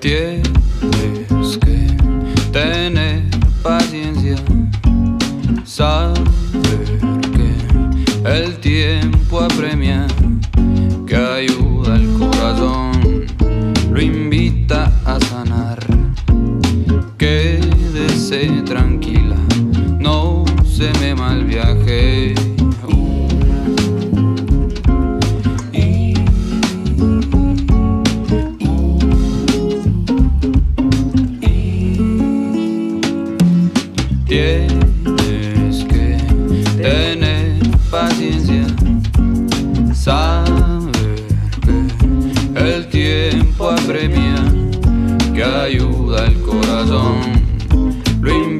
Tienes que tener paciencia, saber que el tiempo apremia. tranquila, no se me mal viaje. Tienes que tener paciencia, saber que el tiempo apremia, que ayuda al corazón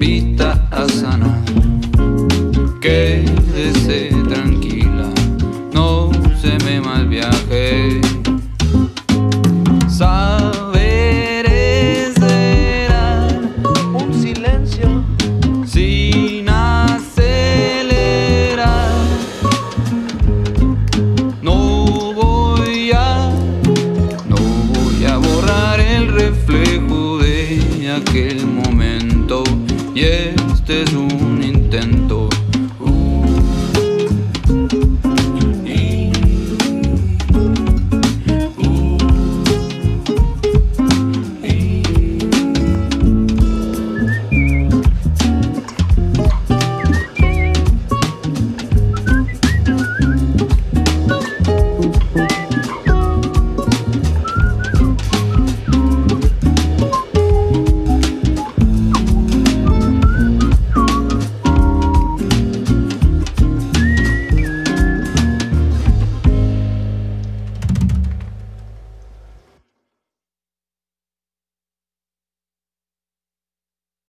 invita a sanar. Quédese tranquila, no se me mal viaje. Saber es un silencio sin acelerar. No voy a, no voy a borrar el reflejo de aquel momento y este es un